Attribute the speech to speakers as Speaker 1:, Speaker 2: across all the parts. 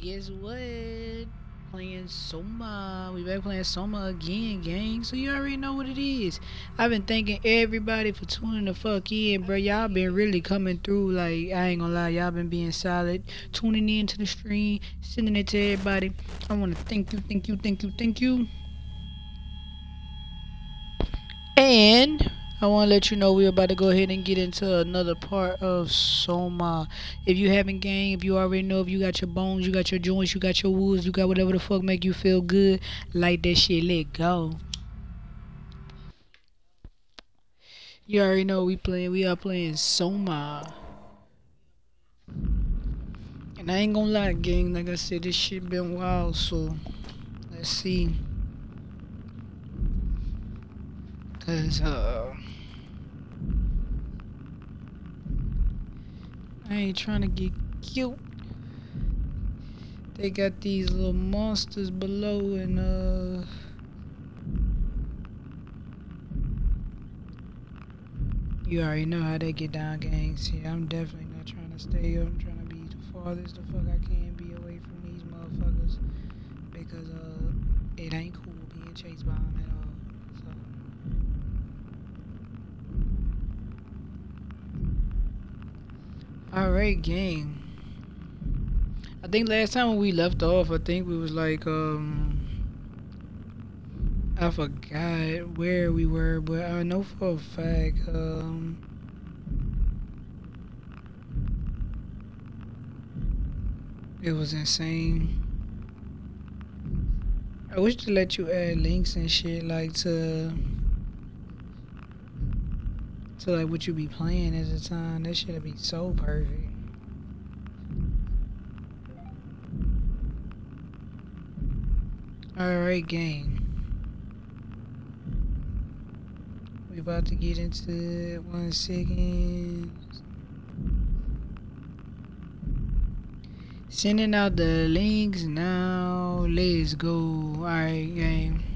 Speaker 1: guess what? Playing Soma. We back playing Soma again, gang. So you already know what it is. I've been thanking everybody for tuning the fuck in, bro. Y'all been really coming through. Like, I ain't gonna lie, y'all been being solid. Tuning in to the stream, sending it to everybody. I wanna thank you, thank you, thank you, thank you. And I want to let you know we're about to go ahead and get into another part of Soma. If you haven't gang, if you already know, if you got your bones, you got your joints, you got your woods, you got whatever the fuck make you feel good, like that shit, let go. You already know we playing, we are playing Soma. And I ain't gonna lie, gang, like I said, this shit been wild, so let's see. Cause, uh... I ain't trying to get cute. They got these little monsters below and uh You already know how they get down gangs. Yeah, I'm definitely not trying to stay up. I'm trying to be the farthest the fuck I can be away from these motherfuckers. Because uh it ain't cool being chased by them at all. Alright, gang. I think last time when we left off, I think we was like, um... I forgot where we were, but I know for a fact, um... It was insane. I wish to let you add links and shit, like, to to like what you be playing at the time. That should be so perfect. Alright, gang. We about to get into it. One second. Sending out the links now. Let's go. Alright, gang.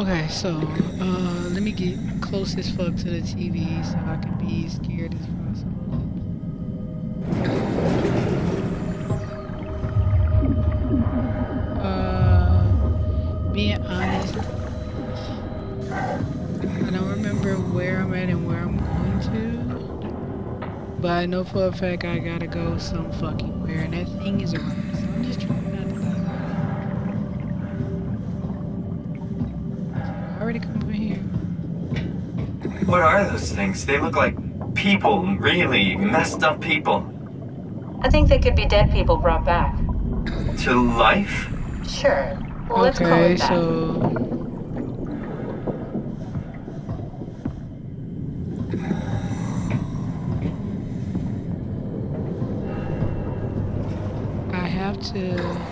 Speaker 1: Okay, so uh, let me get close as fuck to the TV so I can be scared as possible. Uh, being honest, I don't remember where I'm at and where I'm going to, but I know for a fact I gotta go some fucking where, and that thing is around.
Speaker 2: What are those things? They look like people, really messed up people.
Speaker 3: I think they could be dead people brought back.
Speaker 2: To life?
Speaker 3: Sure. Well, let's call it that.
Speaker 1: so I have to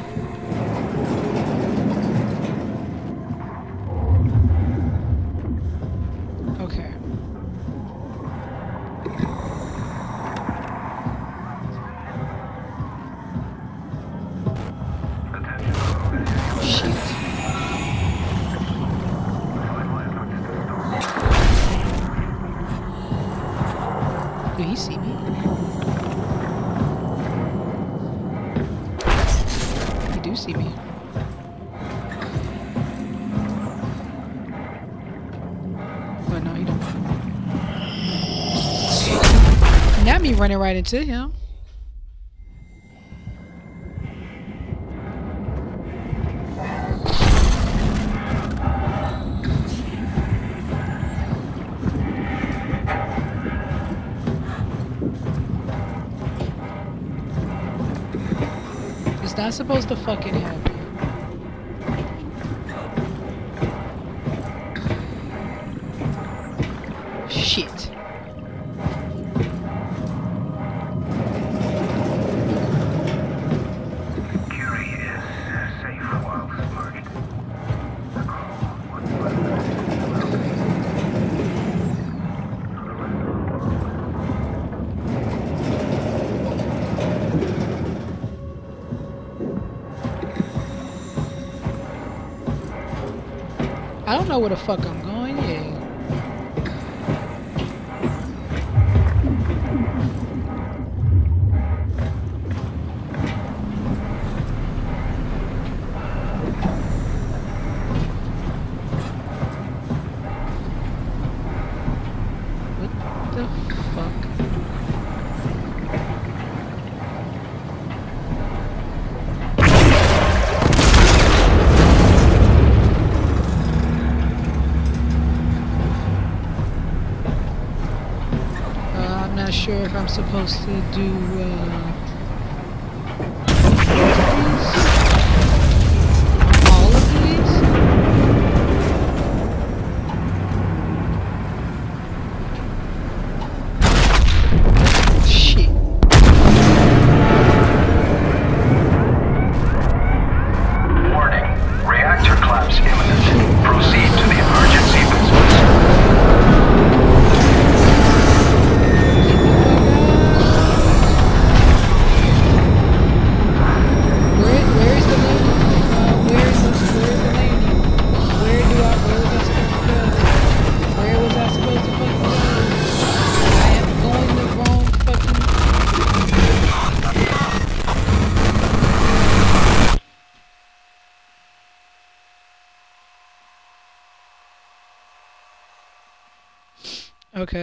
Speaker 1: see me? He do see me. But no, he don't. Now me running right into him. Not supposed to fucking happen. Know where the fuck I'm sure if I'm supposed to do uh,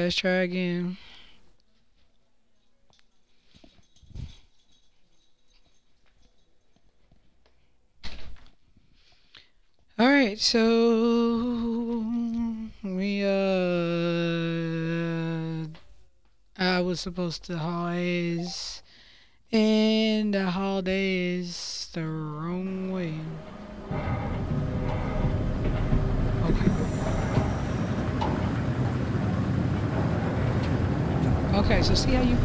Speaker 1: Let's try again. All right, so we uh, I was supposed to haul ass, and I hauled ass the wrong way. Okay. So see how you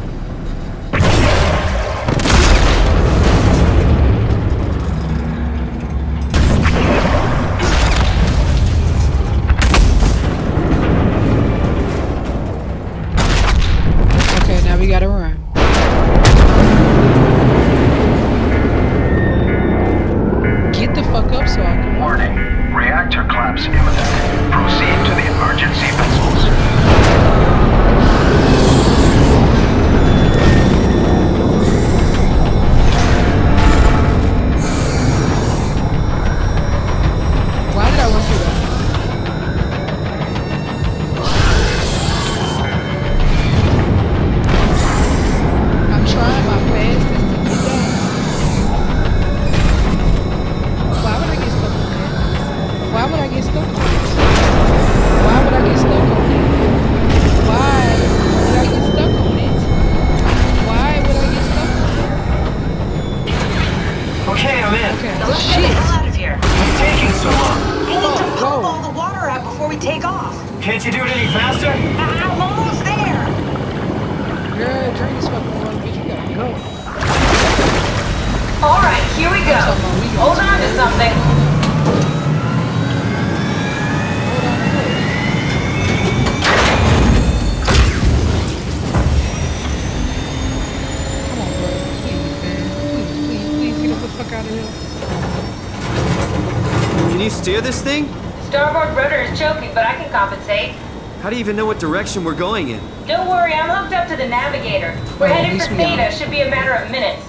Speaker 4: even know what direction we're going in?
Speaker 3: Don't worry, I'm hooked up to the navigator. We're
Speaker 1: Oh, at
Speaker 3: headed for
Speaker 1: we are.
Speaker 3: Theta. Should be a matter of minutes.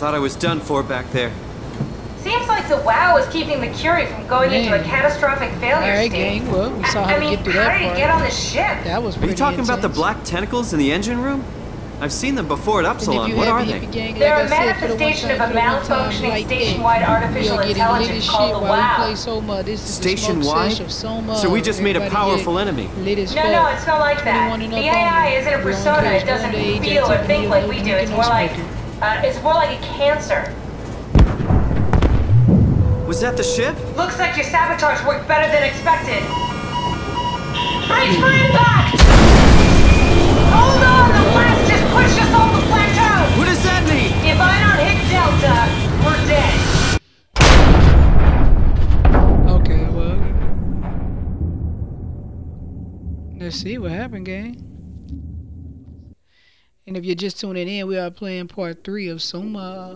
Speaker 4: Thought I was done for back there.
Speaker 3: Seems like the WAU is keeping the Curie from going into a catastrophic failure
Speaker 1: Alright,
Speaker 3: state.
Speaker 1: gang. Well, we saw how
Speaker 3: I
Speaker 1: to
Speaker 3: mean,
Speaker 1: get through
Speaker 3: how
Speaker 1: that
Speaker 3: did he get on the ship?
Speaker 1: That was
Speaker 4: Are
Speaker 1: pretty
Speaker 4: you talking about the black tentacles in the engine room? I've seen them before at
Speaker 1: And if
Speaker 4: Upsilon.
Speaker 1: you
Speaker 4: What are they?
Speaker 3: They're
Speaker 1: I
Speaker 3: a
Speaker 1: said, for the one
Speaker 3: manifestation of a
Speaker 1: for the one time,
Speaker 3: malfunctioning station-wide artificial
Speaker 1: we are getting lit
Speaker 3: intelligence
Speaker 1: as shit
Speaker 3: called the
Speaker 1: we
Speaker 3: WAU.
Speaker 1: play Soma. This is the
Speaker 4: Station-wide?
Speaker 1: sesh of
Speaker 4: So we just made a powerful enemy.
Speaker 3: No, no, it's not like that. The AI isn't a persona. It doesn't feel or think like we do. It's more like, uh, it's more like a cancer.
Speaker 4: Was that the ship?
Speaker 3: Looks like your sabotage worked better than expected. Brace for impact! Hold on, the just pushed us off the plateau!
Speaker 4: What does that mean?
Speaker 3: If I don't hit Delta, we're dead.
Speaker 1: Okay, well. Let's see what happened, gang. And if you're just tuning in, we are playing part three of Soma.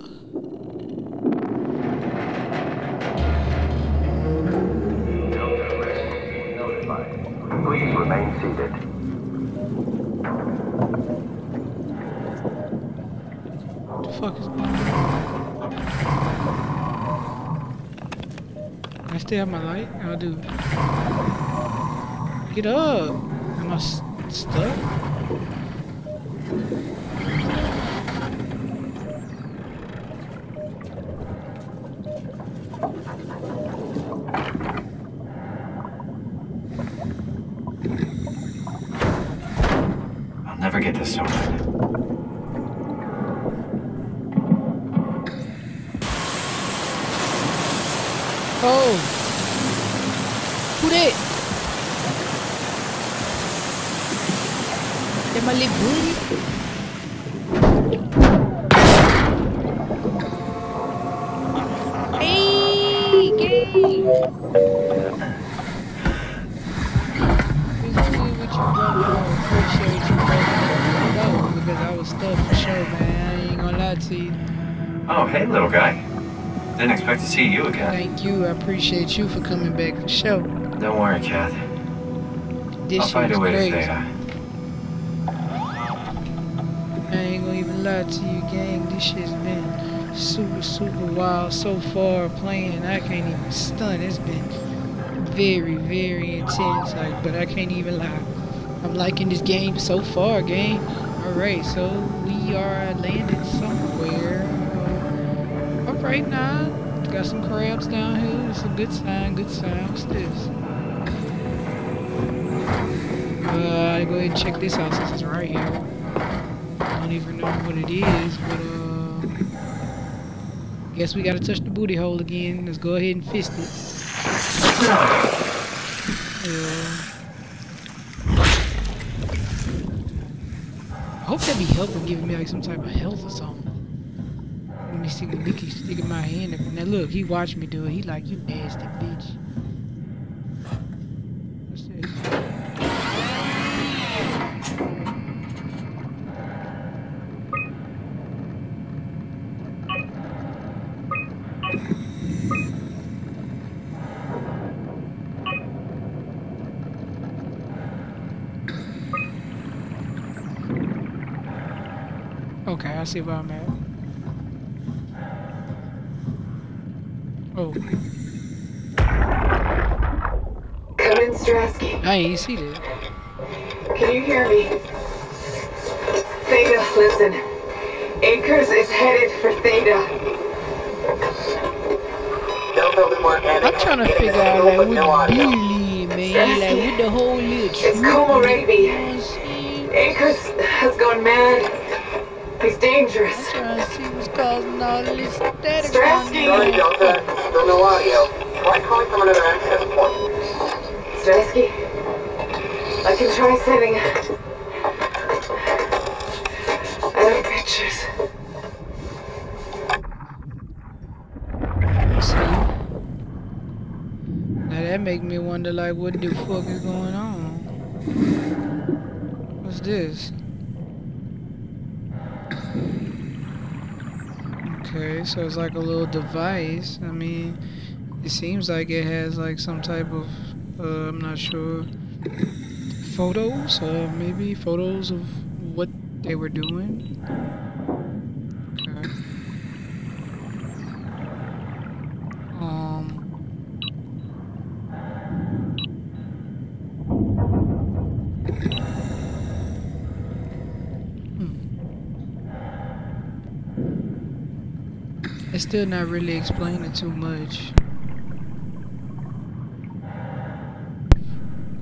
Speaker 5: Delta Rescue notified. Please remain seated.
Speaker 1: What the fuck is on? I still have my light? I'll do. Get up! Am I s- stuck?
Speaker 2: I'll never get this over with.
Speaker 1: Oh. Who that? That my little booty? Hey, gang. What's good with you, brother? Appreciate you, brother. Go, because I was stuck for sure, man. I ain't gonna lie to you.
Speaker 2: Oh, hey, little guy. Didn't expect to see you again.
Speaker 1: Thank you. I appreciate you for coming back for show.
Speaker 2: Don't worry, Kath.
Speaker 1: This
Speaker 2: I'll find a way
Speaker 1: crazy.
Speaker 2: to Theta.
Speaker 1: I ain't gonna even lie to you, gang. This shit's been super, super wild so far playing. I can't even stun. It's been very, very intense. Like, but I can't even lie. I'm liking this game so far, game. All right, so we are landed somewhere. All right, now got some crabs down here. It's a good sign. Good sign. What's this? Uh, I go ahead and check this out since it's right here. I don't even know what it is, but uh, guess we gotta touch the booty hole again. Let's go ahead and fist it. Uh, I hope that'd be helping, giving me like some type of health or something. Let me see a leaky stick in my hand. up. Now look, he watched me do it. He like, you nasty bitch. What's that? Okay, I see where I'm at. Oh,
Speaker 6: Come in, Strasky.
Speaker 1: I ain't see that.
Speaker 6: Can you hear me? Theta, listen. Akers is headed for Theta.
Speaker 1: I'm trying to figure out like what the deal is, man. Like with the whole little
Speaker 6: It's
Speaker 1: troop.
Speaker 6: Komorebi.
Speaker 1: You know what I'm saying?
Speaker 6: Akers has gone mad. He's dangerous.
Speaker 1: I'm trying to see what's causing all this static.
Speaker 6: Strasky.
Speaker 1: around here.
Speaker 5: Delta. Still no audio. Try calling from another access point.
Speaker 6: Strasky, I can try sending. I have pictures.
Speaker 1: See? Now that make me wonder like what the fuck is going on? What's this? Okay, so it's like a little device. I mean, it seems like it has like some type of, uh, I'm not sure, photos, maybe photos of what they were doing. Still not really explaining too much.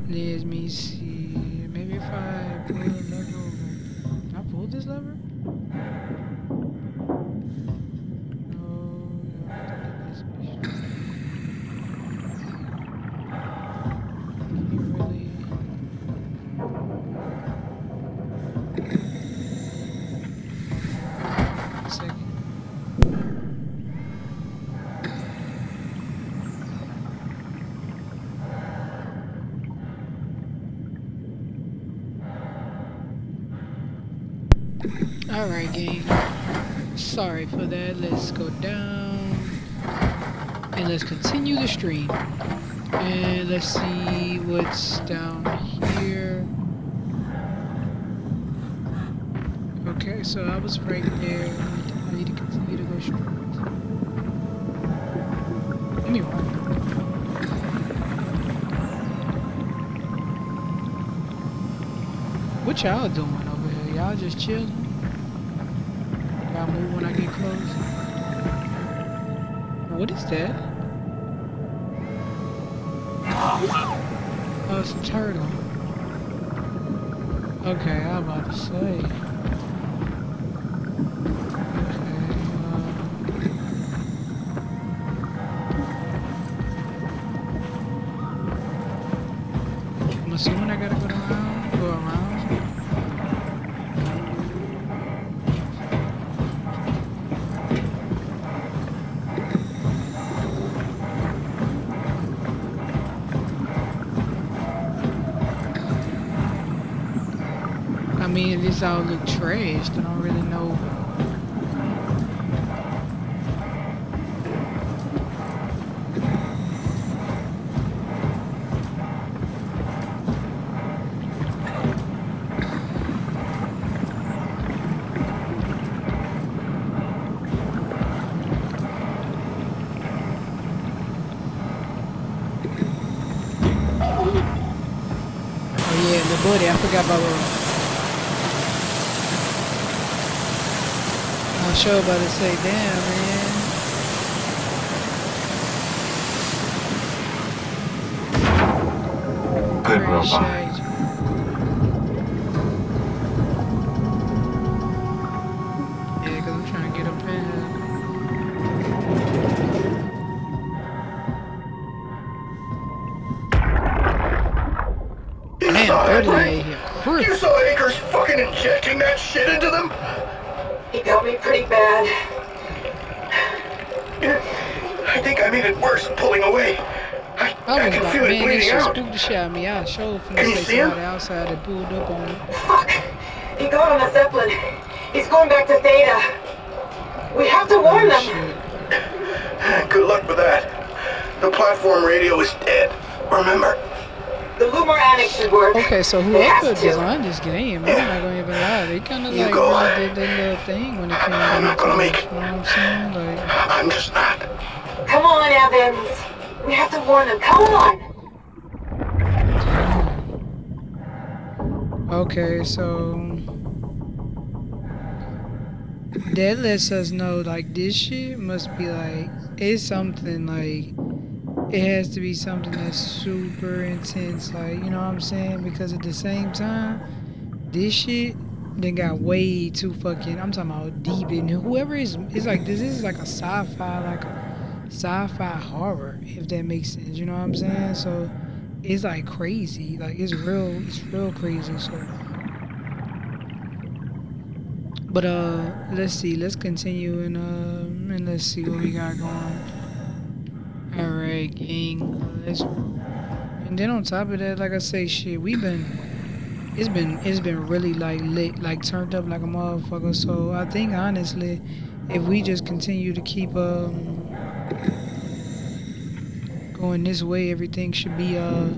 Speaker 1: Let me see. Maybe if I Alright, gang. Sorry for that. Let's go down. And let's continue the stream. And let's see what's down here. Okay, so I was right there. I need to continue to go straight. Me. What y'all doing over here? Y'all just chilling? Y'all move when I get close? What is that? Oh, it's a turtle. Okay, I'm about to say. This all look trashed, I don't really know. Oh yeah, the buddy, I forgot about. I was sure about to say, damn, man.
Speaker 2: Good robot.
Speaker 1: Like,
Speaker 7: feel it
Speaker 1: man, shit
Speaker 7: out.
Speaker 1: shit out of me. I showed from the
Speaker 7: Can you
Speaker 1: say
Speaker 7: see him?
Speaker 1: somebody outside that pulled up on me.
Speaker 6: Fuck. He got on a Zeppelin. He's going back to Theta. We have to warn them.
Speaker 1: Shit.
Speaker 7: Good luck with that. The platform radio is dead. Remember?
Speaker 6: The Lumar Annex should work.
Speaker 1: Okay, so
Speaker 6: They have
Speaker 1: whoever designed this game, I'm not gonna even lie, they kind of like
Speaker 7: go.
Speaker 1: really did their little thing when it came
Speaker 7: I'm not gonna make
Speaker 1: it,
Speaker 7: it.
Speaker 1: You know what I'm saying? Like,
Speaker 7: I'm just not.
Speaker 6: Come on, Evans. We have to warn them. Come on.
Speaker 1: Okay, so that lets us know like this shit must be like it's something like it has to be something that's super intense, like you know what I'm saying? Because at the same time, this shit then got way too fucking. I'm talking about deep in whoever is. It's like this is like a sci-fi, like a sci-fi horror, if that makes sense. You know what I'm saying? So it's like crazy, like it's real, it's real crazy. So. But uh, let's see. Let's continue and uh, and let's see what we got going. All right, gang. Let's. And then on top of that, like I say, shit, we've been. It's been it's been really like lit, like turned up like a motherfucker. So I think honestly, if we just continue to keep um going this way, everything should be uh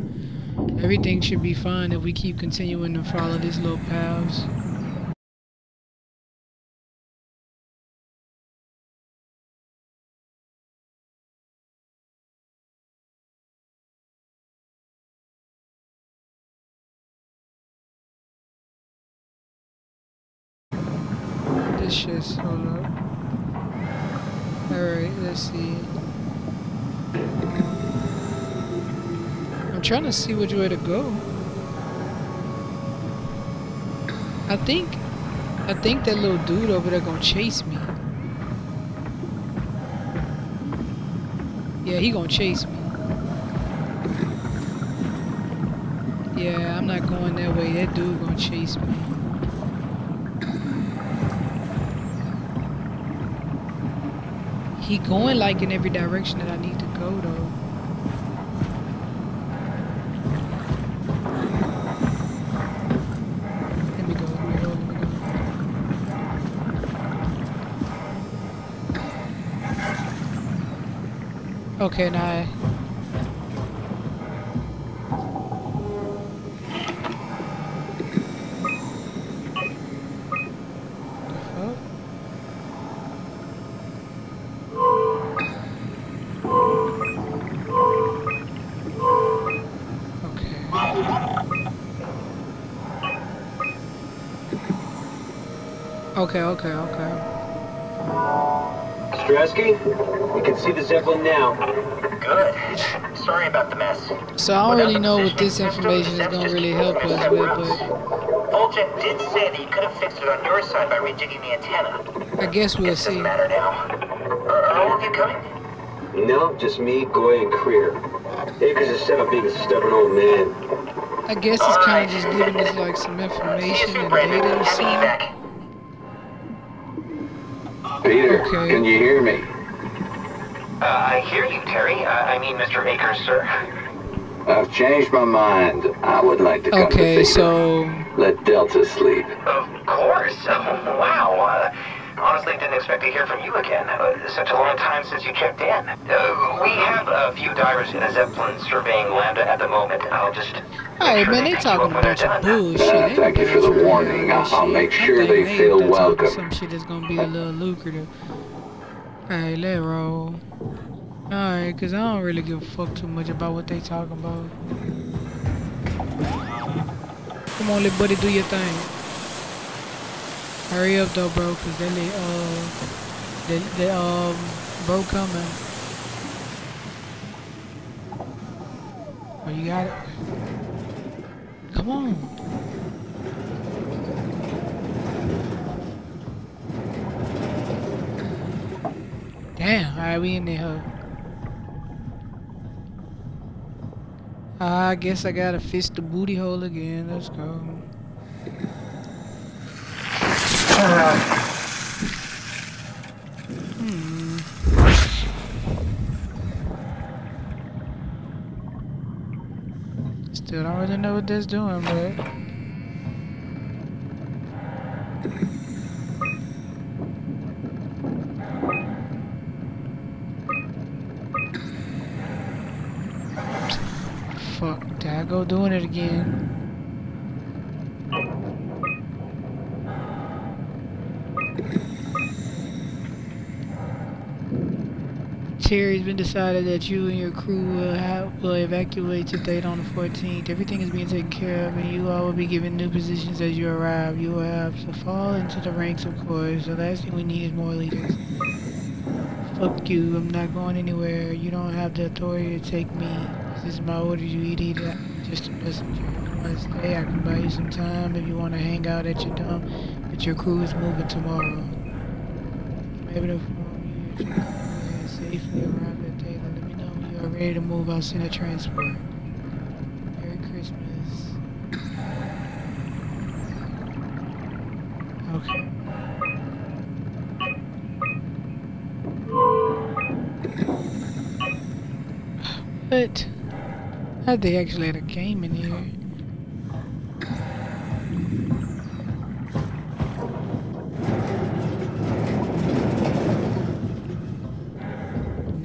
Speaker 1: everything should be fine if we keep continuing to follow these little paths. Trying to see which way to go. I think I think that little dude over there gonna chase me. Yeah, he gonna chase me. Yeah, I'm not going that way. That dude gonna chase me. He going like in every direction that I need to go though. Let me go, let me go, let me go. Okay, now Okay. Okay, okay, okay.
Speaker 8: Strasky, we can see the Zeppelin now.
Speaker 7: Good.
Speaker 8: sorry about the mess.
Speaker 1: So I don't really know what this information is gonna really help us with,
Speaker 8: else.
Speaker 1: but
Speaker 8: Voljet did say that he could have fixed it on your side by rejigging the antenna.
Speaker 1: I guess we'll
Speaker 8: It doesn't
Speaker 1: see.
Speaker 8: matter now. Are, are all of you coming?
Speaker 9: No, just me, Goy, and Creer. Akers is set up being a stubborn old man.
Speaker 1: I guess it's kind of just giving us like some information and data or
Speaker 8: Happy to be
Speaker 1: something. Okay.
Speaker 9: can you hear me?
Speaker 8: Uh, I hear you, Terry. Uh, I mean, Mr. Akers, sir.
Speaker 9: I've changed my mind. I would like to come to
Speaker 1: Okay,
Speaker 9: Theta.
Speaker 1: so
Speaker 9: Let Delta sleep.
Speaker 8: Of course. wow. Uh, honestly, didn't expect to hear from you again. Uh, such a long time since you checked in. Uh, we have a few divers in a Zeppelin surveying Lambda at the moment. I'll just.
Speaker 1: Hey man, they talking a bunch of bullshit. They
Speaker 9: thank you for the warning. I'll- make sure they feel welcome.
Speaker 1: Some shit that's gonna be a little lucrative. Alright, let roll. Alright, cause I don't really give a fuck too much about what they talking about. Come on, little buddy, do your thing. Hurry up though, bro, cause then they uh, they, they, um, bro coming. Oh, you got it? Come on. Damn, alright, we in there, huh? I guess I gotta fist the booty hole again. Let's go. Hmm. Still don't really know what that's doing, but. Fuck, did I go doing it again? Decided that you and your crew will will evacuate to date on the 14th. Everything is being taken care of, and you all will be given new positions as you arrive. You will have to fall into the ranks, of course. The last thing we need is more leaders. Fuck you. I'm not going anywhere. You don't have the authority to take me. This is my order. You idiot. I'm just a messenger. Want stay, I can buy you some time. If you want to hang out at your dump, but your crew is moving tomorrow. Maybe the inform you if safely arrived at Theta. Let me know when you are ready to move. I'll send a transport. Merry Christmas. Okay. But I they actually had a game in here.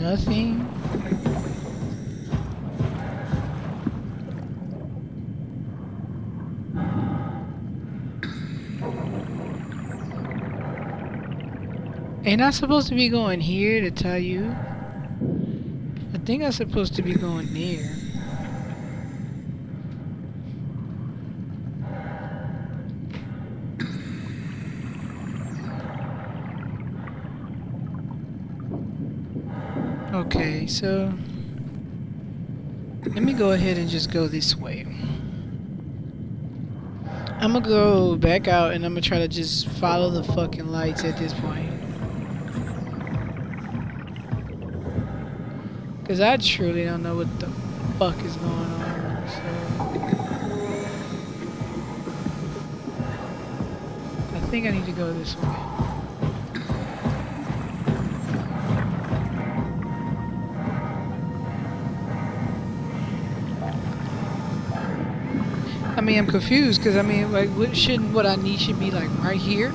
Speaker 1: Nothing. Ain't I supposed to be going here to tell you? I think I'm supposed to be going there. So let me go ahead and just go this way. I'm gonna go back out and I'm gonna try to just follow the fucking lights at this point. Cause I truly don't know what the fuck is going on. So I think I need to go this way. Mean, I'm confused because I mean, like, what shouldn't what I need should be like right here?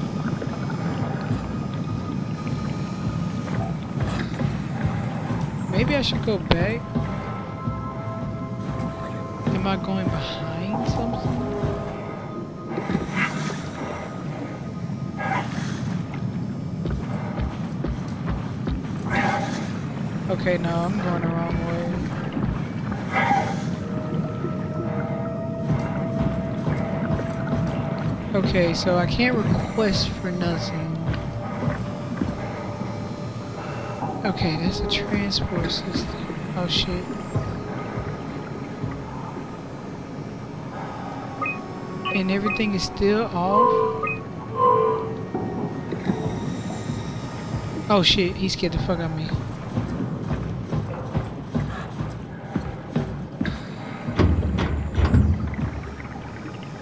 Speaker 1: Maybe I should go back. Am I going behind something? Okay, no, I'm going the Okay, so I can't request for nothing. Okay, that's a transport system. Oh shit. And everything is still off? Oh shit, he scared the fuck out of me.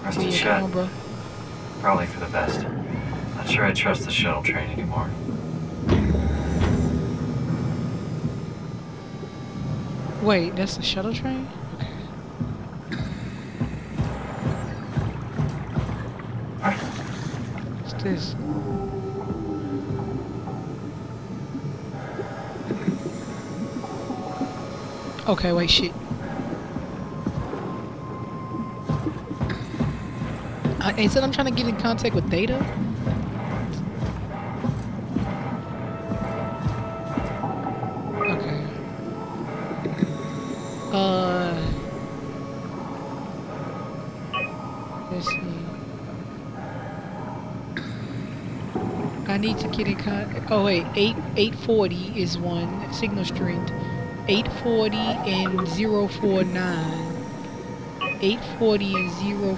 Speaker 2: That's
Speaker 1: oh, the
Speaker 2: shit.
Speaker 1: Come on, bro.
Speaker 2: Probably for the best. Not sure I trust the shuttle train anymore.
Speaker 1: Wait, that's the shuttle train? What's this? Okay, wait, shit. I, said I'm trying to get in contact with Theta. Okay. Uh. I need to get in con. Oh wait, eight eight forty is one signal strength. Eight forty and zero four nine. Eight forty and zero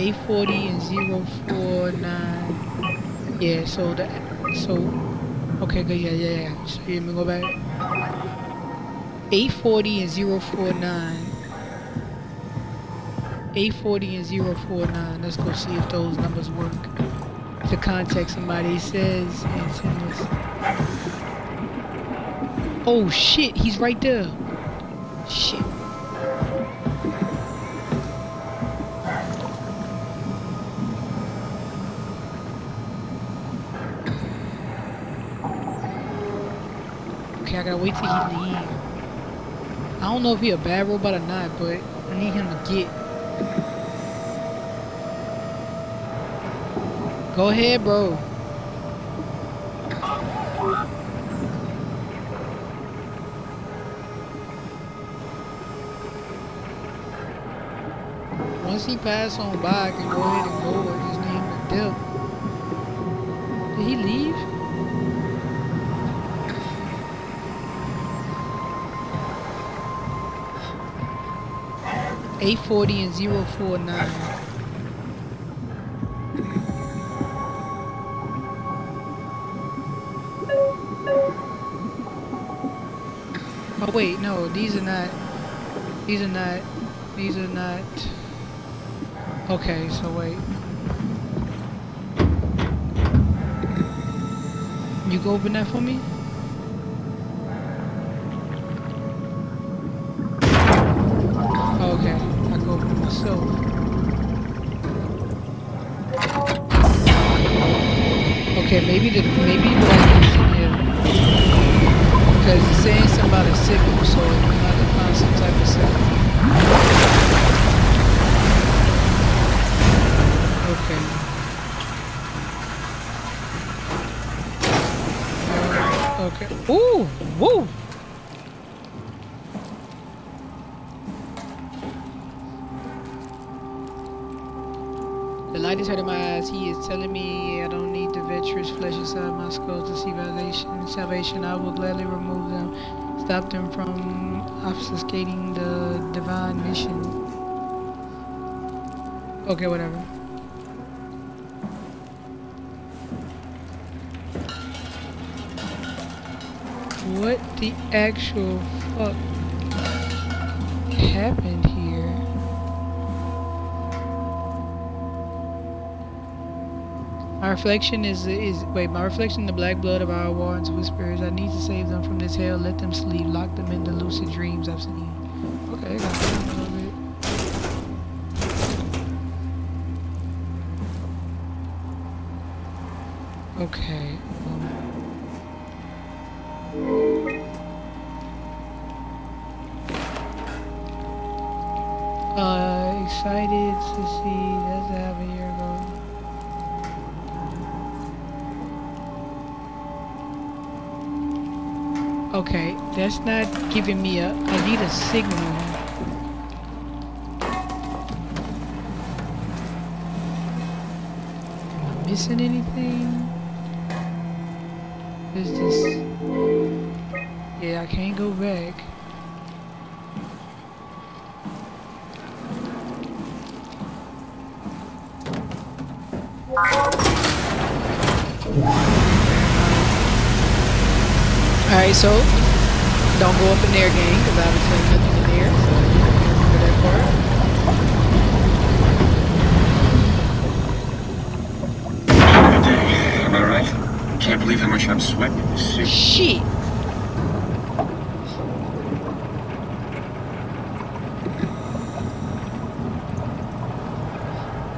Speaker 1: four nine. Eight forty and zero four nine. Yeah. So that. So. Okay. Good. Yeah. Yeah. Yeah. So let me go back. 840 and 049. 840 and 049. Let's go see if those numbers work. To contact somebody it says antennas. Oh shit, he's right there. Shit. Gotta wait till he leave. I don't know if he a bad robot or not, but I need him to get. Go ahead, bro. Once he pass on by, I can go ahead and go. I just need him dip. Did he leave? Eight forty and zero four nine. Oh wait, no, these are not. These are not. These are not. Okay, so wait. You go open that for me? Okay, maybe the maybe like yeah. Because it's saying a signal, so we might have to find some type of signal. The light is hurting my eyes. He is telling me I don't need the veterans flesh inside my skull to see salvation. Salvation, I will gladly remove them, stop them from obfuscating the divine mission. Okay, whatever. What the actual fuck happened My reflection is is wait. My reflection, the black blood of our wardens whispers. I need to save them from this hell. Let them sleep. Lock them in the lucid dreams I've seen. Okay, I got that a little bit. Okay. Um, uh, excited to see. That's not giving me a... I need a signal. Am I missing anything? Is this... Yeah, I can't go back. Alright, so go up in there, gang, because obviously nothing in there. So remember that part.
Speaker 10: Good day. Am I right? Can't believe how much I'm sweating in this suit.
Speaker 1: Shit.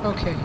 Speaker 1: Okay,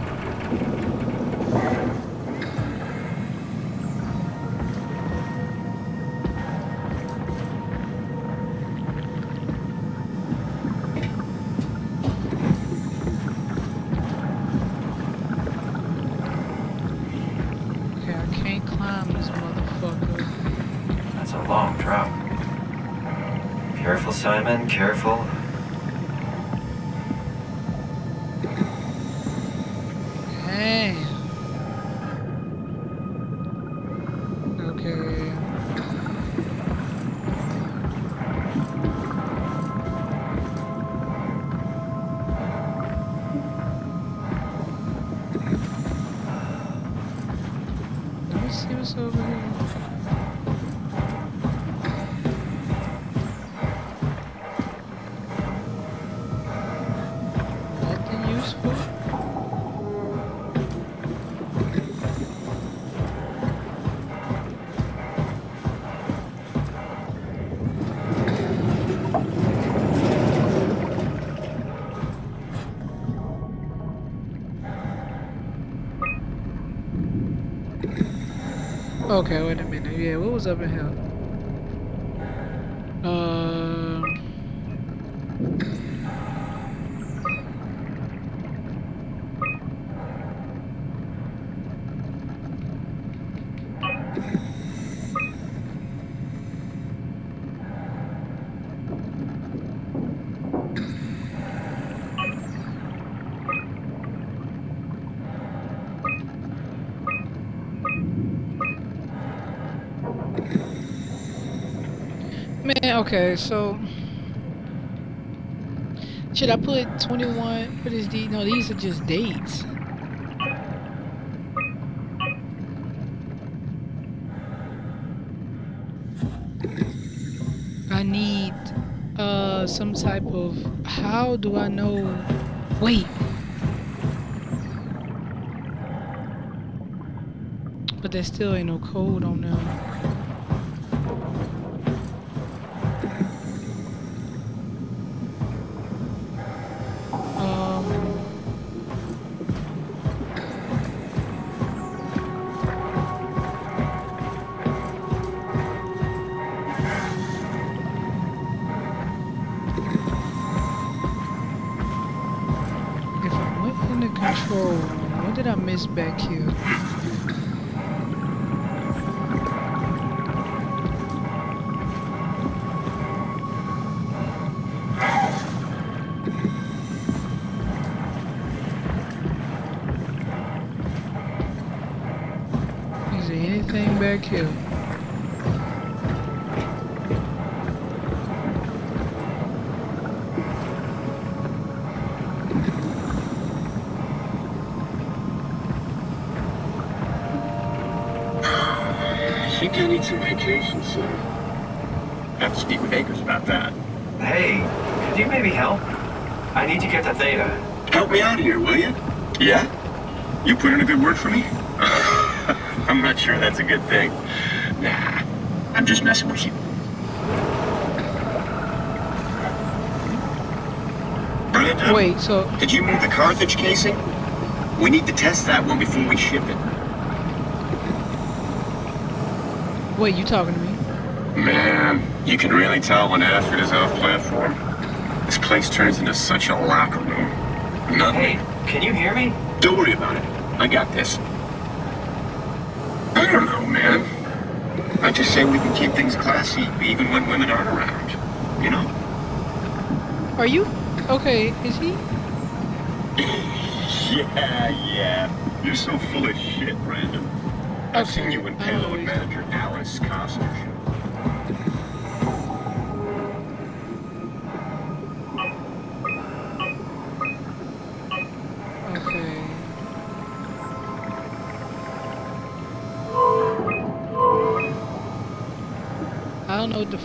Speaker 1: Okay, wait a minute. Yeah, what was up in here? Um. Man, okay, so should I put 21? What is these? No, these are just dates. I need uh some type of how do I know wait but there still ain't no code on them back
Speaker 10: with Akers about that.
Speaker 2: Hey, could you maybe help? I need to get to Theta.
Speaker 10: Help me out here, will you? Yeah? You put in a good word for me? I'm not sure that's a good thing. Nah, I'm just messing with you. Brandon,
Speaker 1: Wait, so
Speaker 10: did you move the Carthage casing? We need to test that one before we ship it.
Speaker 1: wait, you talking to me?
Speaker 10: Man, you can really tell when Ashford is off platform. This place turns into such a locker room. Nothing.
Speaker 2: Hey, can you hear me?
Speaker 10: Don't worry about it. I got this. I don't know, man. I just say we can keep things classy even when women aren't around. You know?
Speaker 1: Are you okay? Is he?
Speaker 10: Yeah, yeah. You're so full of shit, Brandon. I've seen you in
Speaker 1: I
Speaker 10: Palo and
Speaker 1: you-
Speaker 10: manager Alice Coster.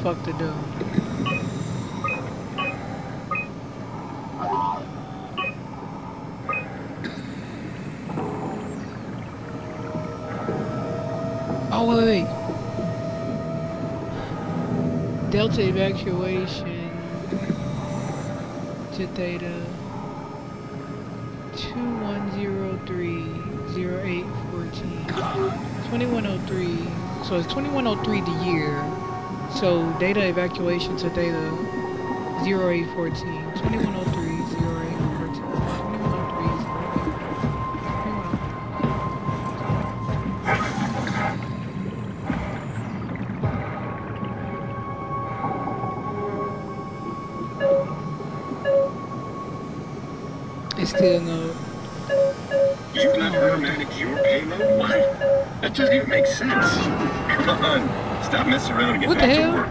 Speaker 1: Fuck to do. Oh, wait, wait. Delta evacuation to Theta 2103 0814 2103 so it's 2103 the year so data evacuation to Theta 0814 2103 0814 It's still no.
Speaker 10: You let her manage your payload? What? That doesn't even make sense. Come on. Stop messing around and get
Speaker 1: What the
Speaker 10: back
Speaker 1: hell?
Speaker 10: to work.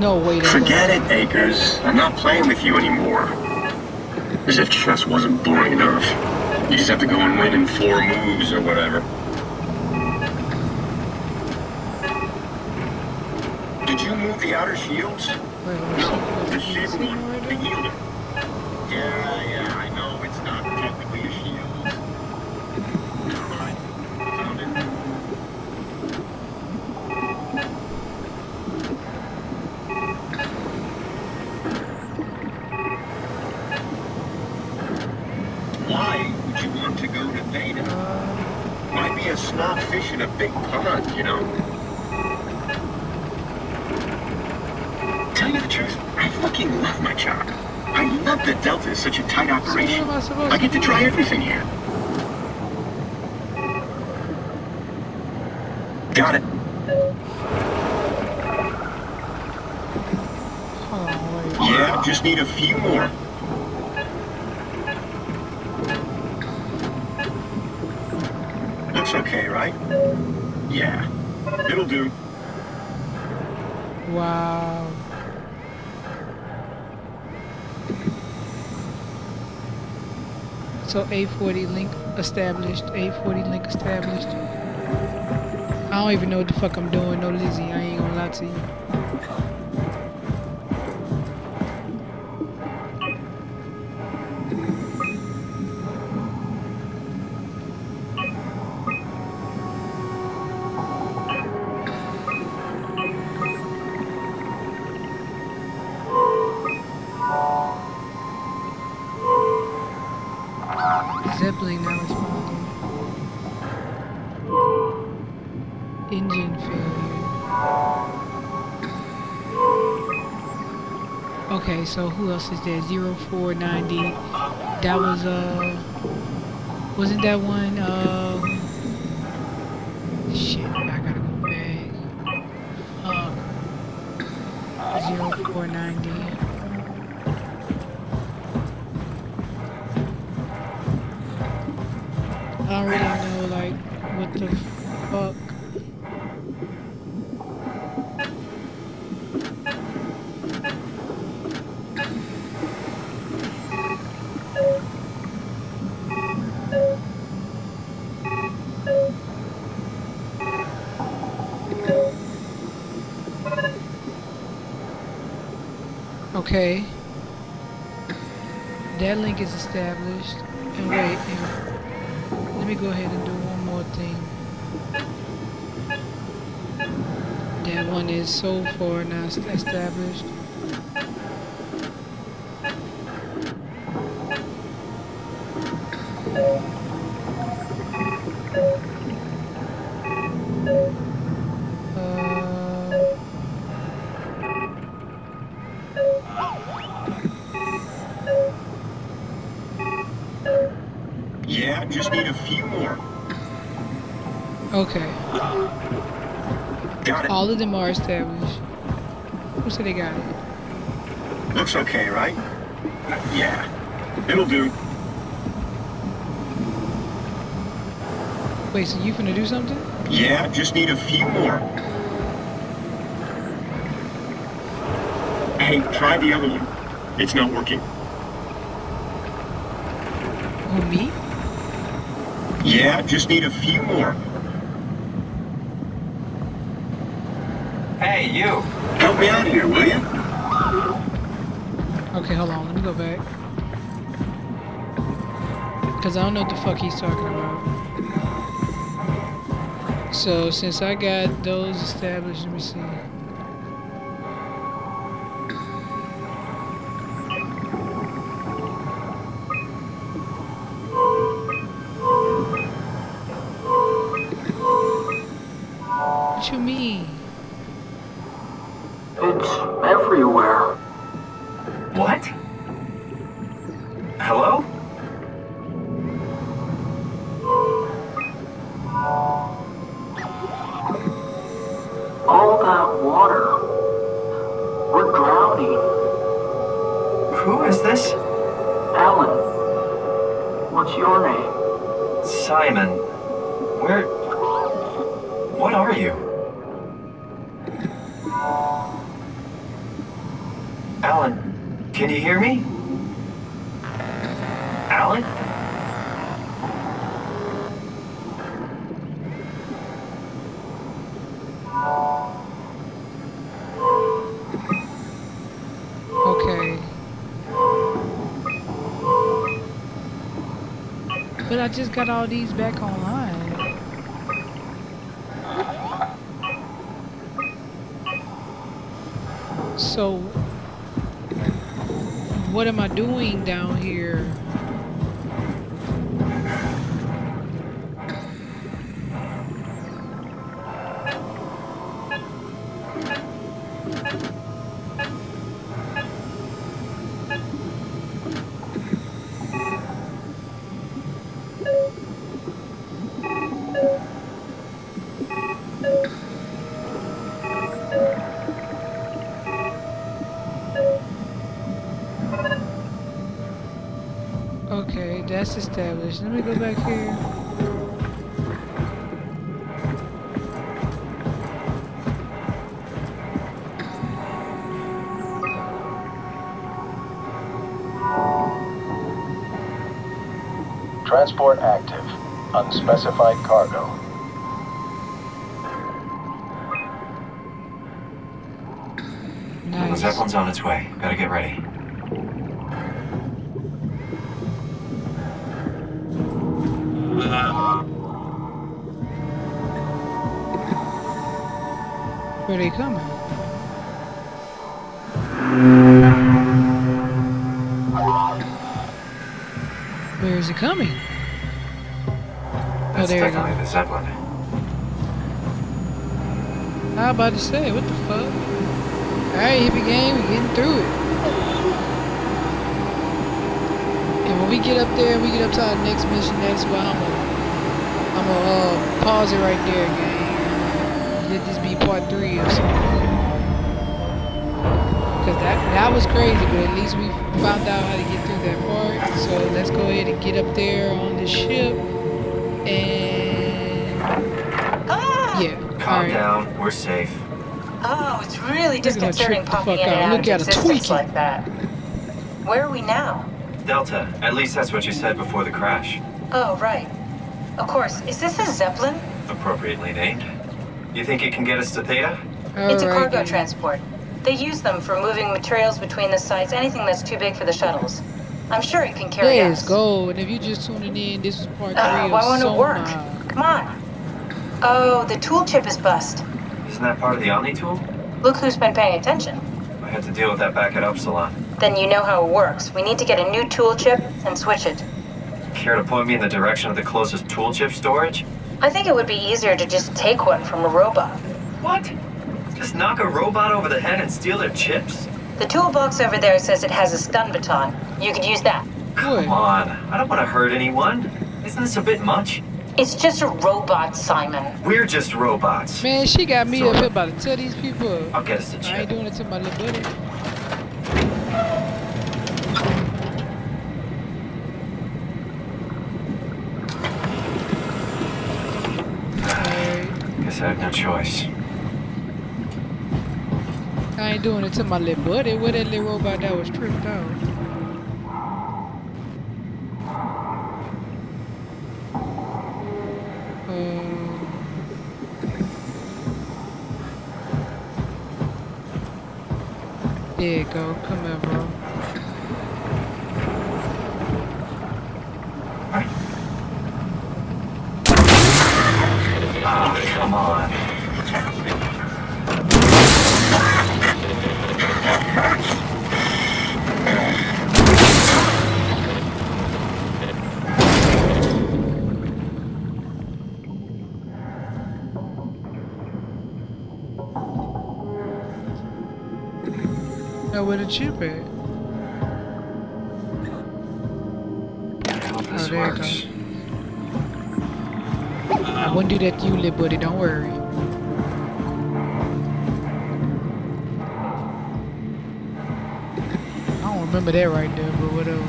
Speaker 1: No way. to
Speaker 10: Forget it, Akers. I'm not playing with you anymore. As if chess wasn't boring enough. You just have to go and win in four moves or whatever. Did you move the outer shields?
Speaker 1: Wait,
Speaker 10: No, the shield one, the yielder. Yeah, yeah, I know it's not technically a shield. Never mind. Found it. Why would you want to go to Theta? Might be a small fish in a big pond, you know? Tell you the truth, I fucking love my job. I love that Delta is such a tight operation.
Speaker 1: am I supposed
Speaker 10: I get
Speaker 1: to
Speaker 10: to try everything here. Got it.
Speaker 1: Hold on, wait.
Speaker 10: Yeah, just need a few more. Looks okay, right? Yeah, it'll do.
Speaker 1: Wow. So A40 link established. A40 link established. I don't even know what the fuck I'm doing. No Lizzie, I ain't gonna lie to you. So who else is there? 0490. That was uh wasn't that one um Okay. That link is established. And wait, and let me go ahead and do one more thing. That one is so far now es- established.
Speaker 10: Got it.
Speaker 1: All of them are established. Said they got?
Speaker 10: Looks okay, right? Yeah, it'll do.
Speaker 1: Wait, so you finna do something?
Speaker 10: Yeah, just need a few more. Hey, try the other one. It's not working.
Speaker 1: Who, me?
Speaker 10: Yeah, just need a few more.
Speaker 2: Hey, you.
Speaker 10: Help me out here, will you?
Speaker 1: Okay, hold on. Let me go back. Because I don't know what the fuck he's talking about. So, since I got those established, let me see. What
Speaker 2: are you? Alan, can you hear me? Alan?
Speaker 1: Okay. But I just got all these back online. So, what am I doing down here? Established. Let me go back here.
Speaker 5: Transport active. Unspecified cargo.
Speaker 2: The
Speaker 1: Nice.
Speaker 2: Zeppelin's on its way. Gotta get ready.
Speaker 1: Where they coming? Where is it coming?
Speaker 2: That's
Speaker 1: there it
Speaker 2: definitely the Zeppelin.
Speaker 1: I was about to say, what the fuck? Alright, hippie game, we're getting through it. And when we get up there, we get up to our next mission, that's why I'm gonna, I'm gonna uh, pause it right there, gang. This be part three or something. Cause that, that was crazy, but at least we found out how to get through that part. So let's go ahead and get up there on the ship. And ah! yeah,
Speaker 2: Calm
Speaker 1: alright.
Speaker 2: down. We're safe.
Speaker 11: Oh, it's really
Speaker 1: Look at her
Speaker 11: disconcerting
Speaker 1: trip the
Speaker 11: popping
Speaker 1: fuck
Speaker 11: in and
Speaker 1: out.
Speaker 11: out
Speaker 1: Look
Speaker 11: of
Speaker 1: at her
Speaker 11: existence
Speaker 1: tweaking.
Speaker 11: like that. Where are we now?
Speaker 2: Delta. At least that's what you said before the crash.
Speaker 11: Oh, right. Of course. Is this a Zeppelin?
Speaker 2: Appropriately named. You think it can get us to Theta?
Speaker 11: it's a
Speaker 1: oh,
Speaker 11: cargo transport. They use them for moving materials between the sites, anything that's too big for the shuttles. I'm sure it can carry
Speaker 1: Let's
Speaker 11: us.
Speaker 1: go. And if you're just tuning in, this is part oh, three
Speaker 11: Oh,
Speaker 1: of
Speaker 11: why won't it work? Come on. Oh, the tool chip is bust.
Speaker 2: Isn't that part of the Omni tool?
Speaker 11: Look who's been paying attention.
Speaker 2: I had to deal with that back at Upsilon.
Speaker 11: Then you know how it works. We need to get a new tool chip and switch it.
Speaker 2: Care to point me in the direction of the closest tool chip storage?
Speaker 11: I think it would be easier to just take one from a robot.
Speaker 2: What? Just knock a robot over the head and steal their chips?
Speaker 11: The toolbox over there says it has a stun baton. You could use that.
Speaker 2: Come on. I don't want to hurt anyone. Isn't this a bit much?
Speaker 11: It's just a robot, Simon.
Speaker 2: We're just robots.
Speaker 1: Man, she got me
Speaker 2: Sort
Speaker 1: up here
Speaker 2: of.
Speaker 1: about to tell these people.
Speaker 2: I'll get us a
Speaker 1: I
Speaker 2: chip.
Speaker 1: ain't doing it to my little buddy.
Speaker 2: choice.
Speaker 1: I ain't doing it to my little buddy. Where that little robot that was tripped out? Uh, there you go. Come over. Where the chip at?
Speaker 2: I hope this
Speaker 1: Oh, there it
Speaker 2: works.
Speaker 1: I wouldn't do that to you, little buddy. Don't worry. I don't remember that right there, but whatever.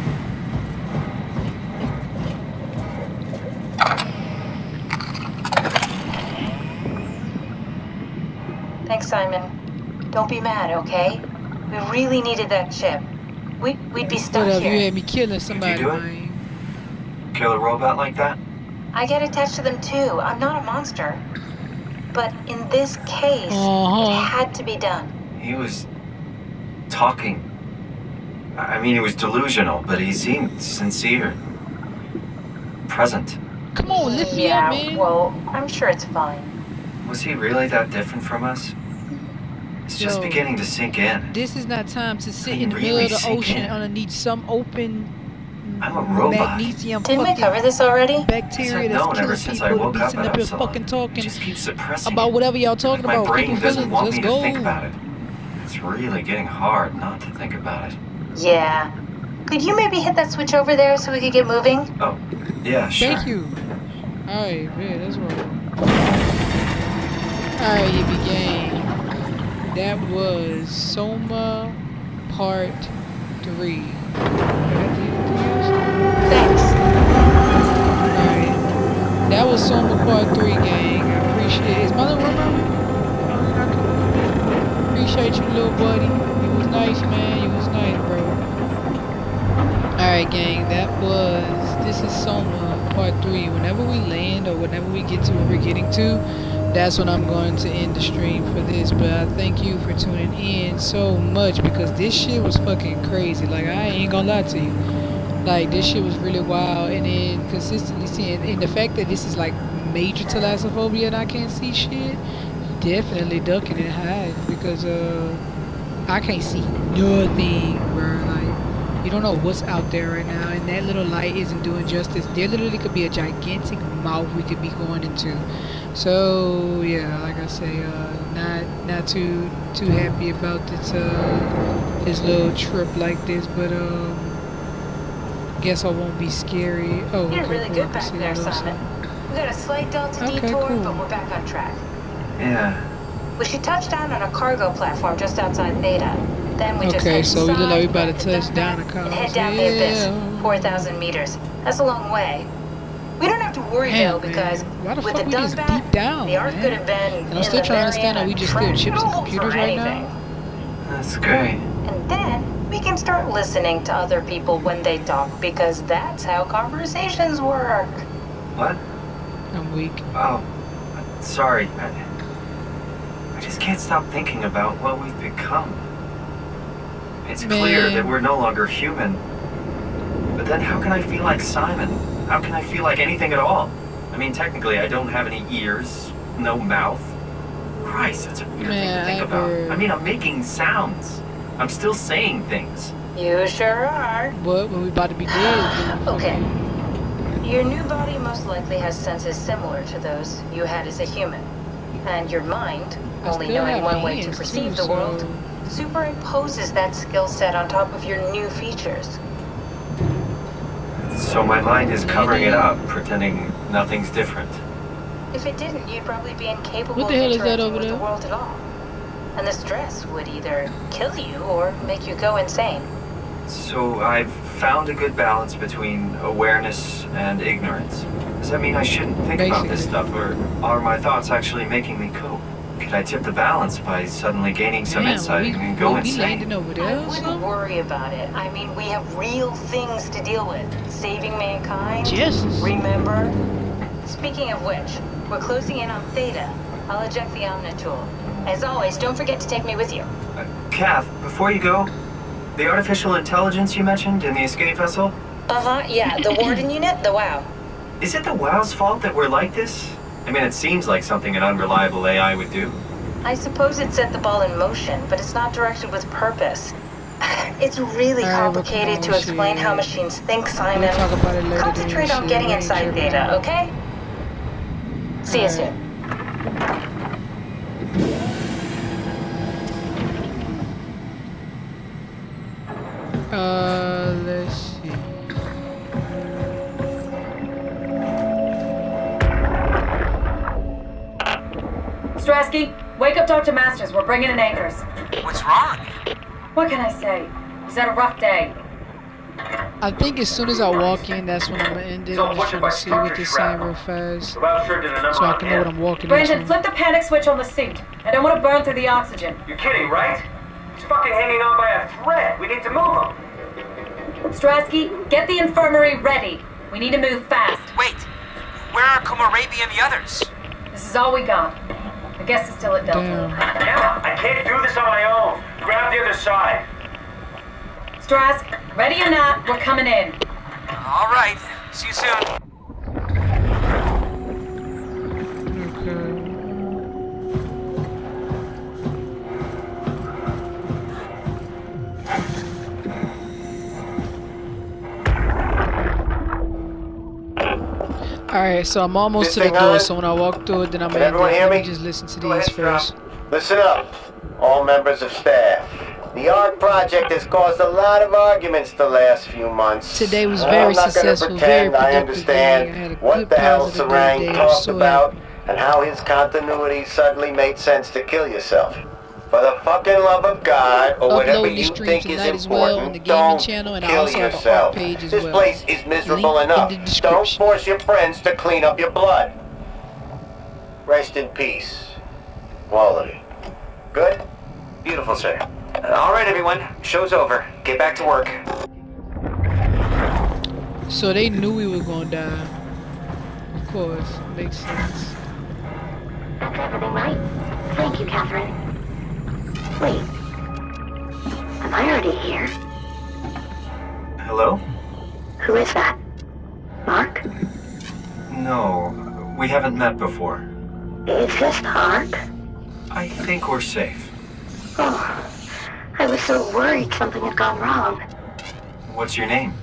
Speaker 11: Thanks, Simon. Don't be mad, okay? We really needed that chip. We, we'd be stuck
Speaker 1: Whatever. You
Speaker 11: here.
Speaker 1: had me killing somebody,
Speaker 2: do it? Kill a robot like that?
Speaker 11: I get attached to them too. I'm not a monster. But in this case,
Speaker 1: Uh-huh.
Speaker 11: it had to be done.
Speaker 2: He was talking. I mean, he was delusional, but he seemed sincere. Present.
Speaker 1: Come on, lift me
Speaker 11: yeah,
Speaker 1: up, man.
Speaker 11: well, I'm sure it's fine.
Speaker 2: Was he really that different from us? It's just
Speaker 1: Yo.
Speaker 2: beginning to sink in.
Speaker 1: This is not time to sit
Speaker 2: They
Speaker 1: in the
Speaker 2: really
Speaker 1: middle of the ocean
Speaker 2: in.
Speaker 1: underneath some open
Speaker 2: I'm a robot.
Speaker 1: magnesium
Speaker 11: Didn't we
Speaker 1: fucking
Speaker 11: cover this already?
Speaker 1: bacteria that's
Speaker 2: known ever
Speaker 1: killing
Speaker 2: since
Speaker 1: people
Speaker 2: I woke
Speaker 1: be
Speaker 2: up
Speaker 1: sitting
Speaker 2: at
Speaker 1: up here
Speaker 2: Upsilon.
Speaker 1: fucking talking
Speaker 2: Just keep suppressing
Speaker 1: about whatever y'all talking
Speaker 2: My
Speaker 1: about.
Speaker 2: brain
Speaker 1: People
Speaker 2: doesn't want
Speaker 1: let's
Speaker 2: me
Speaker 1: go.
Speaker 2: to think about it. It's really getting hard not to think about it.
Speaker 11: Yeah. Could you maybe hit that switch over there so we could get moving?
Speaker 2: Oh, yeah, sure.
Speaker 1: Thank you. Alright, yeah, that's right. Alright, Hippie Gang. That was Soma Part 3. Did I do this?
Speaker 11: Thanks.
Speaker 1: Alright. That was Soma Part 3, gang. I appreciate it. Is my little room Appreciate you, little buddy. You was nice, man. You was nice, bro. Alright, gang. That was. This is Soma Part 3. Whenever we land or whenever we get to where we're getting to, that's when I'm going to end the stream for this. But I thank you for tuning in so much because this shit was fucking crazy. Like, I ain't gonna lie to you. Like this shit was really wild, and then consistently seeing, and the fact that this is like major thalassophobia and I can't see shit, definitely ducking and hiding because uh, I can't see nothing, bro. Like you don't know what's out there right now, and that little light isn't doing justice. There literally could be a gigantic mouth we could be going into. So yeah, like I say, uh, not not too too happy about this uh this little trip like this, but um. Guess I won't be scary. Oh,
Speaker 11: You're
Speaker 1: okay,
Speaker 11: really
Speaker 1: cool.
Speaker 11: Good back there, Simon.
Speaker 1: side.
Speaker 11: We got a slight delta
Speaker 1: Okay,
Speaker 11: detour,
Speaker 1: cool.
Speaker 11: but we're back on track.
Speaker 2: Yeah.
Speaker 11: We should touch down on a cargo platform just outside Theta. Then we just
Speaker 1: Okay,
Speaker 11: head
Speaker 1: so we look like we
Speaker 11: south,
Speaker 1: about to touch down
Speaker 11: bag,
Speaker 1: a car.
Speaker 11: and head down the abyss, 4,000 meters. That's a long way. We don't have to worry
Speaker 1: Damn,
Speaker 11: though
Speaker 1: man.
Speaker 11: because
Speaker 1: Why the
Speaker 11: with
Speaker 1: fuck
Speaker 11: the
Speaker 1: we
Speaker 11: dump
Speaker 1: just deep down,
Speaker 11: the Ark could have been
Speaker 1: And I'm still trying to understand
Speaker 11: Mariana
Speaker 1: are we just still chips and
Speaker 11: It'll
Speaker 1: computers right
Speaker 11: anything.
Speaker 1: now?
Speaker 2: That's great.
Speaker 11: And then we can start listening to other people when they talk because that's how conversations work.
Speaker 2: What?
Speaker 1: I'm weak.
Speaker 2: Oh, sorry. I, I just can't stop thinking about what we've become. It's clear
Speaker 1: Man.
Speaker 2: that we're no longer human. But then how can I feel like Simon? How can I feel like anything at all? I mean, technically, I don't have any ears, no mouth. Christ, that's a weird thing to think
Speaker 1: I
Speaker 2: about.
Speaker 1: heard-
Speaker 2: I mean, I'm making sounds. I'm still saying things.
Speaker 11: You sure are.
Speaker 1: What? When we about to be dead?
Speaker 11: Okay. Your new body most likely has senses similar to those you had as a human. And your mind,
Speaker 1: I
Speaker 11: only knowing one way to perceive
Speaker 1: too,
Speaker 11: the world,
Speaker 1: so-
Speaker 11: superimposes that skill set on top of your new features.
Speaker 2: So my mind is covering it up, pretending nothing's different.
Speaker 11: If it didn't, you'd probably be incapable
Speaker 1: What the
Speaker 11: of
Speaker 1: hell is that
Speaker 11: interacting
Speaker 1: over
Speaker 11: with
Speaker 1: there?
Speaker 11: the world at all. And the stress would either kill you or make you go insane.
Speaker 2: So I've found a good balance between awareness and ignorance. Does that mean I shouldn't think about this stuff, or are my thoughts actually making me cope? Could I tip the balance by suddenly gaining some
Speaker 1: Damn,
Speaker 2: insight
Speaker 1: we,
Speaker 2: and go
Speaker 1: we, we
Speaker 2: insane?
Speaker 1: landing over
Speaker 11: I
Speaker 1: there or
Speaker 11: wouldn't
Speaker 1: something?
Speaker 11: worry about it. I mean, we have real things to deal with. Saving mankind.
Speaker 1: Jesus.
Speaker 11: Remember? Speaking of which, we're closing in on Theta. I'll eject the Omnitool. As always, don't forget to take me with you.
Speaker 2: Uh, Kath, before you go, the artificial intelligence you mentioned in the escape vessel,
Speaker 11: Uh-huh, yeah, the warden unit, the WAU.
Speaker 2: is it the WAU's fault that we're like this? I mean, it seems like something an unreliable AI would do.
Speaker 11: I suppose it set the ball in motion, but it's not directed with purpose. It's really complicated to explain how machines think, Simon.
Speaker 1: talk about it later.
Speaker 11: Concentrate on getting inside Theta, okay? See you soon.
Speaker 3: Masters. We're bringing in anchors.
Speaker 12: What's wrong?
Speaker 3: What can I say? He's had a rough day.
Speaker 1: I think as soon as I walk in, that's when I'm gonna end it. I'm just trying to see what this saying real fast, so I can know what I'm walking
Speaker 3: Brandon,
Speaker 1: into.
Speaker 3: flip the panic switch on the suit. I don't want to burn through the oxygen.
Speaker 8: You're kidding, right? He's fucking hanging on by a thread. We need to move him.
Speaker 3: Strasky, get the infirmary ready. We need to move fast.
Speaker 12: Wait, where are Komorabi and the others?
Speaker 3: This is all we got. I guess it's still at Delta.
Speaker 1: Damn.
Speaker 8: Emma, I can't do this on my own. Grab the other side.
Speaker 3: Strask, ready or not, we're coming in.
Speaker 12: All right, see you soon.
Speaker 1: Alright, so I'm almost
Speaker 7: This
Speaker 1: to the door,
Speaker 7: on?
Speaker 1: so when I walk through it, then I'm
Speaker 7: hear me?
Speaker 1: just listen to these first.
Speaker 7: Listen up, all members of staff. The ARC project has caused a lot of arguments the last few months.
Speaker 1: Today was
Speaker 7: I'm
Speaker 1: very
Speaker 7: not gonna
Speaker 1: successful, very
Speaker 7: pretend I
Speaker 1: day. I had a
Speaker 7: understand what
Speaker 1: good
Speaker 7: the hell Sarang. Talked
Speaker 1: so
Speaker 7: about and how his continuity suddenly made sense to kill yourself. For the fucking love of God, or whatever
Speaker 1: Uploading the
Speaker 7: you think is
Speaker 1: tonight as well
Speaker 7: important,
Speaker 1: on the gaming
Speaker 7: don't
Speaker 1: channel, and I
Speaker 7: kill
Speaker 1: also have an art
Speaker 7: yourself.
Speaker 1: page as
Speaker 7: this
Speaker 1: well.
Speaker 7: place is miserable
Speaker 1: Link in
Speaker 7: enough.
Speaker 1: the
Speaker 7: Don't force your friends to clean up your blood. Rest in peace. Quality. Good?
Speaker 8: Beautiful, sir. All right, everyone. Show's over. Get back to work.
Speaker 1: So they knew we were gonna die. Of course, makes sense.
Speaker 13: That's everything right. Thank you, Catherine. Wait. Am I already here?
Speaker 2: Hello?
Speaker 13: Who is that? Mark?
Speaker 2: No, we haven't met before.
Speaker 13: Is this the Ark?
Speaker 2: I think we're safe.
Speaker 13: Oh, I was so worried something had gone wrong.
Speaker 2: What's your name?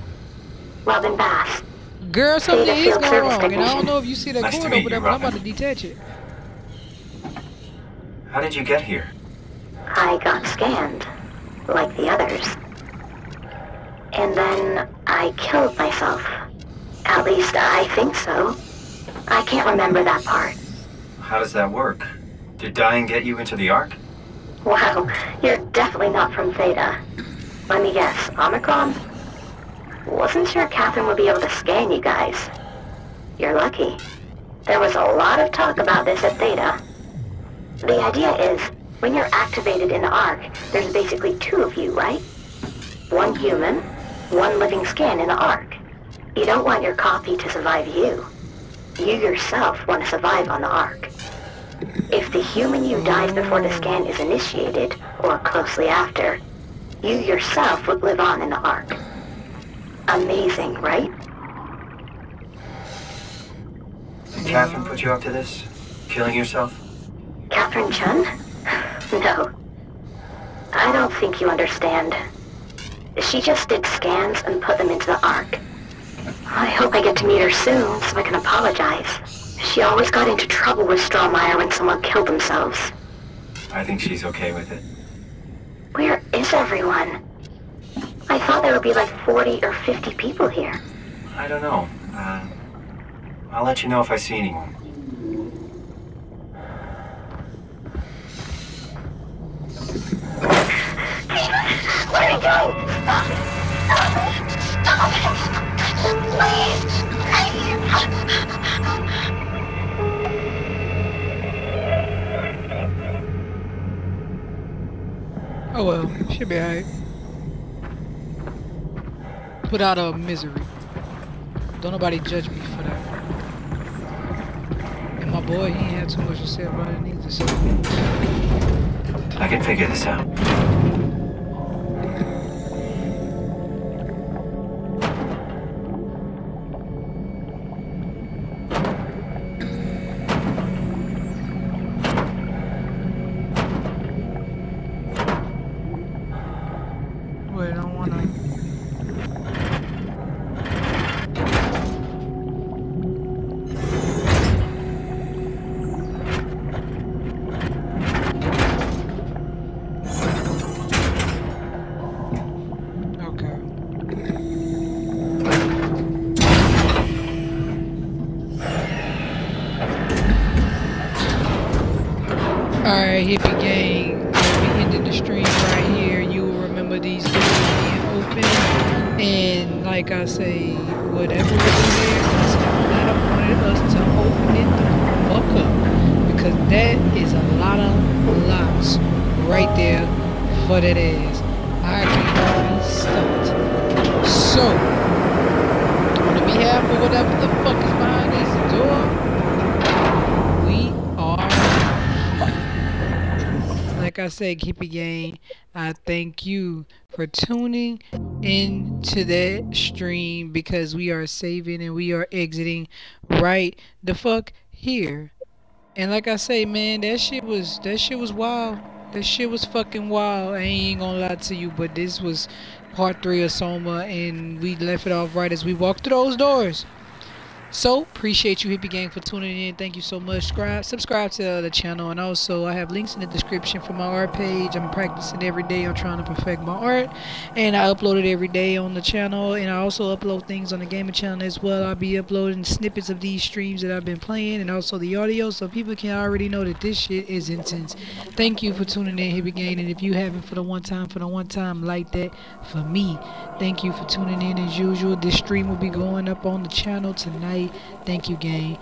Speaker 13: Robin Bass.
Speaker 1: Girl, something is going
Speaker 13: service
Speaker 1: wrong, and I don't know if you see that
Speaker 2: Nice
Speaker 1: cord
Speaker 2: meet
Speaker 1: over there,
Speaker 2: you,
Speaker 1: but I'm about to detach it.
Speaker 2: How did you get here?
Speaker 13: I got scanned, like the others. And then I killed myself. At least I think so. I can't remember that part.
Speaker 2: How does that work? Did dying get you into the Ark?
Speaker 13: Wow, you're definitely not from Theta. Let me guess, Omicron? Wasn't sure Catherine would be able to scan you guys. You're lucky. There was a lot of talk about this at Theta. The idea is, when you're activated in the Ark, there's basically two of you, right? One human, one living scan in the Ark. You don't want your copy to survive you. You yourself want to survive on the Ark. If the human you dies before the scan is initiated, or closely after, you yourself would live on in the Ark. Amazing, right?
Speaker 2: Did Catherine put you up to this? Killing yourself?
Speaker 13: Catherine Chun? No. I don't think you understand. She just did scans and put them into the Ark. I hope I get to meet her soon so I can apologize. She always got into trouble with Strawmeyer when someone killed themselves.
Speaker 2: I think she's okay with it.
Speaker 13: Where is everyone? I thought there would be like 40 or 50 people here.
Speaker 2: I don't know. Uh, I'll let you know if I see anyone.
Speaker 1: Oh well, should be alright. Put out of misery. Don't nobody judge me for that. And my boy, he ain't had too much to say about it neither, so.
Speaker 2: I can figure this out.
Speaker 1: Alright, hippie like keep it Gang, I thank you for tuning into that stream because we are saving and we are exiting right the fuck here. And like I say, man, that shit was that shit was wild. That shit was fucking wild. I ain't gonna lie to you, but this was part three of Soma, and we left it off right as we walked through those doors. So, appreciate you, Hippie Gang, for tuning in. Thank you so much. Subscribe, subscribe to the channel. And also, I have links in the description for my art page. I'm practicing every day. I'm trying to perfect my art. And I upload it every day on the channel. And I also upload things on the gaming channel as well. I'll be uploading snippets of these streams that I've been playing. And also the audio. So people can already know that this shit is intense. Thank you for tuning in, Hippie Gang. And if you haven't for the one time, for the one time, like that for me. Thank you for tuning in as usual. This stream will be going up on the channel tonight. Thank you, gang.